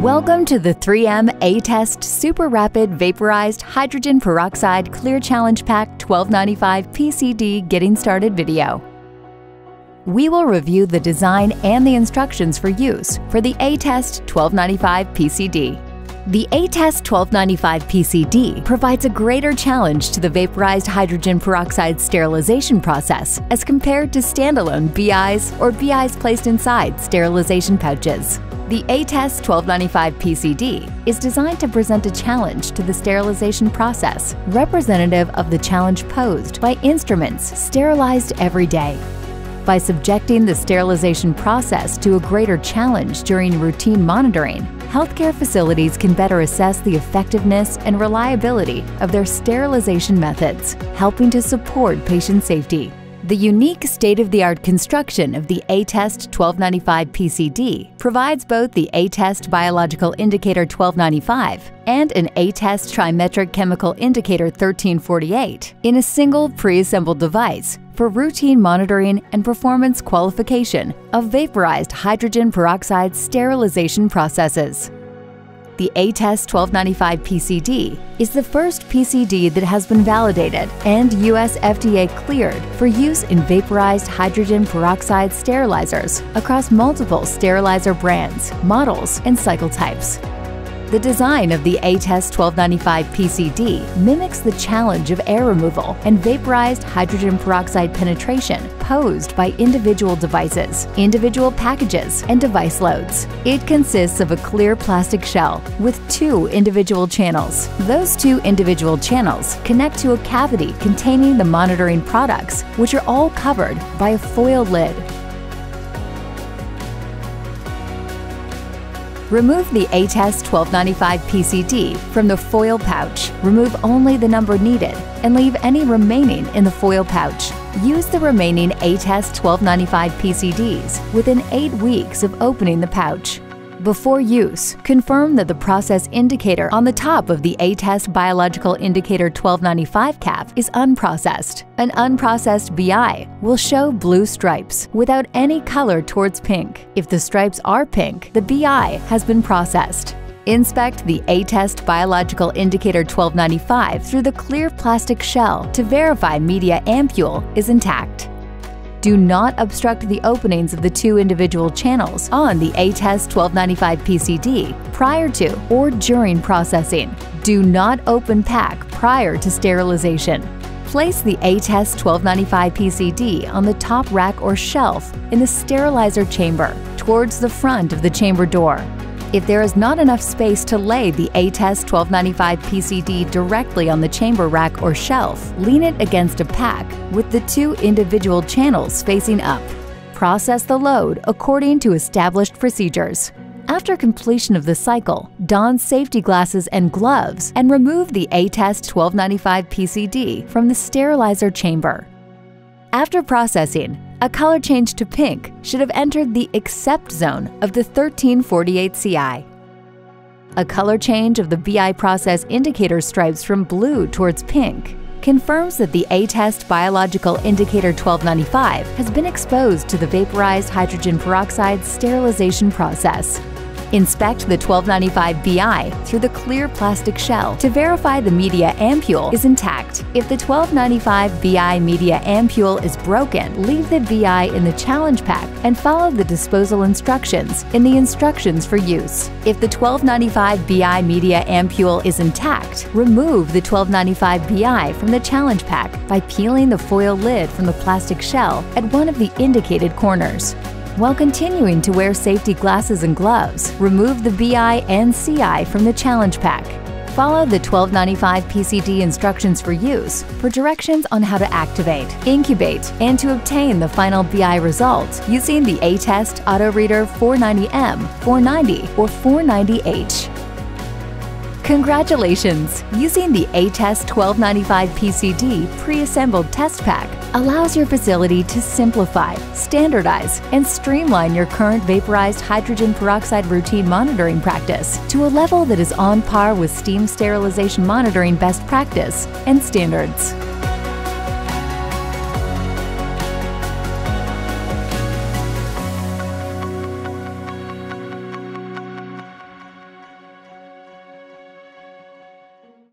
Welcome to the 3M Attest Super Rapid Vaporized Hydrogen Peroxide Clear Challenge Pack 1295 PCD Getting Started video. We will review the design and the instructions for use for the Attest 1295 PCD. The Attest 1295 PCD provides a greater challenge to the vaporized hydrogen peroxide sterilization process as compared to standalone BIs or BIs placed inside sterilization pouches. The Attest 1295 PCD is designed to present a challenge to the sterilization process, representative of the challenge posed by instruments sterilized every day. By subjecting the sterilization process to a greater challenge during routine monitoring, healthcare facilities can better assess the effectiveness and reliability of their sterilization methods, helping to support patient safety. The unique state-of-the-art construction of the Attest 1295 PCD provides both the Attest Biological Indicator 1295 and an Attest Trimetric Chemical Indicator 1348 in a single pre-assembled device for routine monitoring and performance qualification of vaporized hydrogen peroxide sterilization processes the Attest 1295 PCD is the first PCD that has been validated and US FDA cleared for use in vaporized hydrogen peroxide sterilizers across multiple sterilizer brands, models, and cycle types. The design of the Attest 1295 PCD mimics the challenge of air removal and vaporized hydrogen peroxide penetration posed by individual devices, individual packages, and device loads. It consists of a clear plastic shell with two individual channels. Those two individual channels connect to a cavity containing the monitoring products, which are all covered by a foil lid Remove the Attest 1295 PCD from the foil pouch. Remove only the number needed and leave any remaining in the foil pouch. Use the remaining Attest 1295 PCDs within 8 weeks of opening the pouch. Before use, confirm that the process indicator on the top of the Attest Biological Indicator 1295 cap is unprocessed. An unprocessed BI will show blue stripes without any color towards pink. If the stripes are pink, the BI has been processed. Inspect the Attest Biological Indicator 1295 through the clear plastic shell to verify media ampule is intact. Do not obstruct the openings of the two individual channels on the Attest 1295 PCD prior to or during processing. Do not open pack prior to sterilization. Place the Attest 1295 PCD on the top rack or shelf in the sterilizer chamber towards the front of the chamber door. If there is not enough space to lay the Attest 1295 PCD directly on the chamber rack or shelf, lean it against a pack with the two individual channels facing up. Process the load according to established procedures. After completion of the cycle, don safety glasses and gloves and remove the Attest 1295 PCD from the sterilizer chamber. After processing, a color change to pink should have entered the accept zone of the 1348 CI. A color change of the BI process indicator stripes from blue towards pink confirms that the Attest Biological Indicator 1295 has been exposed to the vaporized hydrogen peroxide sterilization process. Inspect the 1295 BI through the clear plastic shell to verify the media ampule is intact. If the 1295 BI media ampule is broken, leave the BI in the challenge pack and follow the disposal instructions in the instructions for use. If the 1295 BI media ampule is intact, remove the 1295 BI from the challenge pack by peeling the foil lid from the plastic shell at one of the indicated corners. While continuing to wear safety glasses and gloves, remove the BI and CI from the challenge pack. Follow the 1295 PCD instructions for use for directions on how to activate, incubate, and to obtain the final BI result using the Attest Auto Reader 490M, 490, or 490H. Congratulations! Using the Attest 1295 PCD pre-assembled test pack allows your facility to simplify, standardize, and streamline your current vaporized hydrogen peroxide routine monitoring practice to a level that is on par with steam sterilization monitoring best practice and standards.